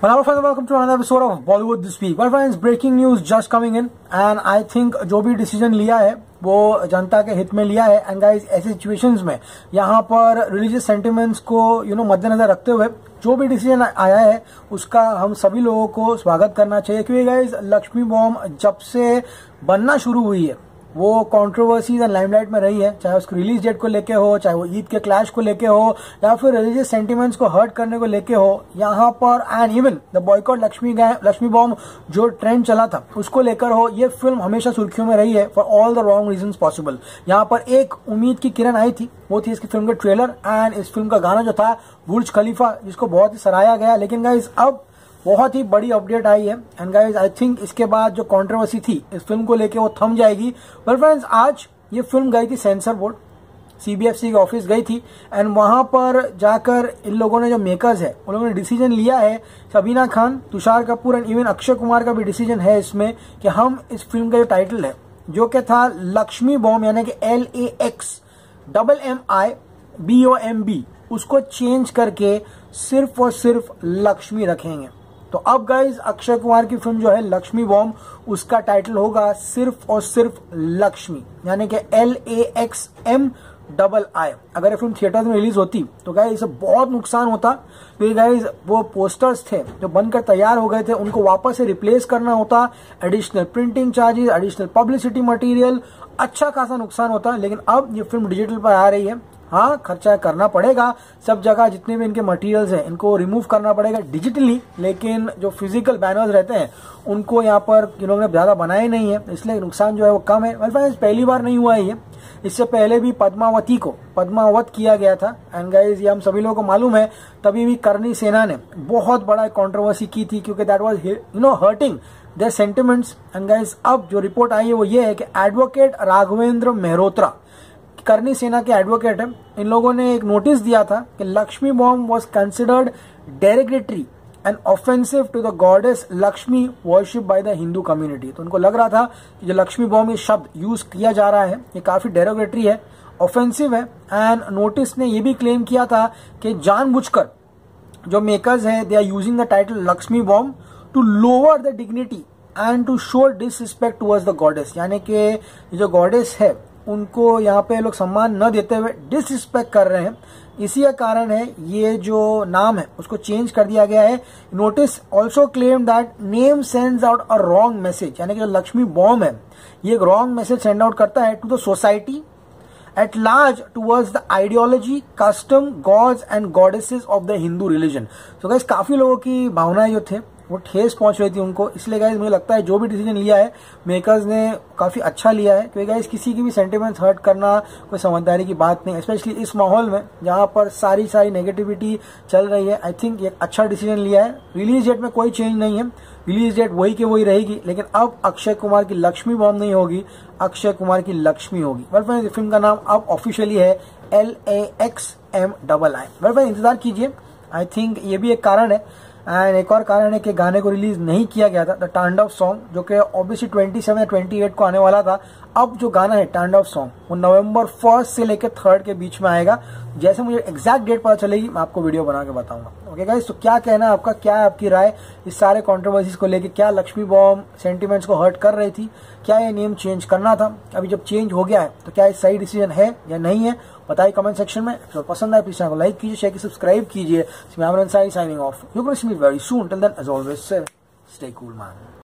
Hello friends, welcome to another जो भी decision लिया है वो जनता के हित में लिया है एंड गाइस ऐसे सिचुएशंस में यहाँ पर रिलीजियस सेंटिमेंट्स को यू नो मद्देनजर रखते हुए जो भी डिसीज़न आया है उसका हम सभी लोगों को स्वागत करना चाहिए। क्योंकि गाइस लक्ष्मी बॉम्ब जब से बनना शुरू हुई है वो कॉन्ट्रोवर्सीज एंड लाइमलाइट में रही है, चाहे उसकी रिलीज़ डेट को लेके हो, चाहे वो ईद के क्लैश को लेके हो, या फिर रिलीजियस सेंटिमेंट्स को हर्ट करने को लेके हो, यहाँ पर and even the boycott Lakshmi Lakshmi bomb जो ट्रेंड चला था, उसको लेकर हो, ये फ़िल्म हमेशा सुर्खियों में रही है for all the wrong reason possible यहाँ पर एक उम्मीद की किरण आई थी, वो थी इसकी फ़िल्म का ट्रेलर एंड इस फ़िल्म का गाना जो था बुर्ज खलीफा जिसको बहुत ही सराहा गया। लेकिन अब बहुत ही बड़ी अपडेट आई है। एंड गाइज़ आई थिंक इसके बाद जो कंट्रोवर्सी थी, इस फ़िल्म को लेके वो थम जाएगी। वेल फ्रेंड्स आज ये फ़िल्म गई थी सेंसर बोर्ड सीबीएफसी के ऑफ़िस गई थी। एंड वहाँ पर जाकर इन लोगों ने जो मेकर्स है उन लोगों ने डिसीज़न लिया है सबीना खान, तुषार कपूर एंड इवन अक्षय कुमार का भी डिसीज़न है इसमें कि हम इस फ़िल्म का जो टाइटल है, जो कि था लक्ष्मी बॉम्ब, यानी कि L A X double M I B O M B उसको चेंज करके सिर्फ़ और सिर्फ़ लक्ष्मी रखेंगे। तो अब गाइज़ अक्षय कुमार की फ़िल्म जो है, लक्ष्मी बॉम्ब, उसका टाइटल होगा सिर्फ़ और सिर्फ़ लक्ष्मी, यानी कि L A X M double I अगर ये फ़िल्म थिएटर में रिलीज़ होती तो गाय इसे बहुत नुकसान होता, क्योंकि तो गाइज़ वो पोस्टर्स थे, जो बनकर तैयार हो गए थे, उनको वापस से रिप्लेस करना होता additional printing charges additional publicity material अच्छा खासा नुकसान होता, लेकिन अब ये फ़िल्म डिजिटल पर आ रही है। हाँ खर्चा करना पड़ेगा। सब जगह जितने भी इनके मटेरियल्स हैं, इनको रिमूव करना पड़ेगा डिजिटली लेकिन जो फ़िज़िकल बैनर्स रहते हैं, उनको यहाँ पर इन्होंने ज़्यादा बनाए नहीं है, इसलिए नुकसान जो है वो कम है। वेल फ्रेंड्स पहली बार नहीं हुआ है ये। इससे पहले भी पद्मावती को, पद्मावत किया गया था। एंड गाइज़ ये हम सभी लोगों को मालूम है, तभी भी करनी सेना ने बहुत बड़ा कॉन्ट्रोवर्सी की थी, क्योंकि that was you know hurting their sentiments and guys अब जो रिपोर्ट आई है वो ये है कि एडवोकेट राघवेंद्र मेहरोत्रा करनी सेना के एडवोकेट है। इन लोगों ने एक नोटिस दिया था कि Lakshmi bomb was considered derogatory and offensive to the goddess Lakshmi worship by the Hindu community तो उनको लग रहा था कि जो लक्ष्मी बॉम्ब ये शब्द यूज़ किया जा रहा है, ये काफ़ी डेरोगेटरी है ऑफेंसिव है। एंड नोटिस ने ये भी क्लेम किया था कि जानबूझकर जो मेकर्स हैं they are using the title Lakshmi bomb to lower the dignity and to show disrespect towards the goddess यानी कि जो गॉडेस है उनको यहाँ पे लोग सम्मान न देते हुए डिसरिस्पेक्ट कर रहे हैं। इसी का कारण है, ये जो नाम है, उसको चेंज कर दिया गया है। Notice also claim that name sends out a wrong message यानी कि जो लक्ष्मी बॉम्ब है, ये एक रॉन्ग मैसेज सेंड आउट करता है to the society at large towards the ideology custom gods and goddesses of the Hindu religion तो guess काफ़ी लोगों की भावनाएँ जो थे वो ठेस पहुँच रही थी उनको। इसलिए गाइज़ मुझे लगता है जो भी डिसीज़न लिया है मेकर्स ने काफ़ी अच्छा लिया है, क्योंकि गाइज़ किसी की भी सेंटिमेंट्स हर्ट करना, कोई समझदारी की बात नहीं स्पेशली इस माहौल में, जहाँ पर सारी सारी नेगेटिविटी चल रही है। आई थिंक एक अच्छा डिसीज़न लिया है। रिलीज़ डेट में कोई चेंज नहीं है। रिलीज़ डेट वही की वही रहेगी, लेकिन अब अक्षय कुमार की लक्ष्मी बॉम्ब नहीं होगी, अक्षय कुमार की लक्ष्मी होगी। वेल फ्रेंड्स फ़िल्म का नाम अब ऑफिशियली है L A X M double I well friend इंतज़ार कीजिए। आई थिंक ये भी एक कारण है। एंड एक और कारण है कि गाने को रिलीज़ नहीं किया गया था द टांडव सॉन्ग जो कि ऑब्वियसली 27 या 28 को आने वाला था। अब जो गाना है टांडव सॉन्ग वो नवंबर फ़र्स्ट से लेकर थर्ड के बीच में आएगा। जैसे मुझे एग्जैक्ट डेट पता चलेगी, मैं आपको वीडियो बना के बताऊँगा। ओके गाइस तो क्या कहना है आपका? क्या है आपकी राय? इस सारे कॉन्ट्रोवर्सीज को लेकर क्या लक्ष्मी बॉम सेंटिमेंट्स को हर्ट कर रही थी? क्या ये नेम चेंज करना था? अभी जब चेंज हो गया है तो क्या ये सही डिसीज़न है या नहीं है? बताइए कमेंट सेक्शन में। तो पसंद आए प्लीज़ को लाइक कीजिए शेयर की सब्सक्राइब कीजिए। Signing off you very soon till then as always stay cool man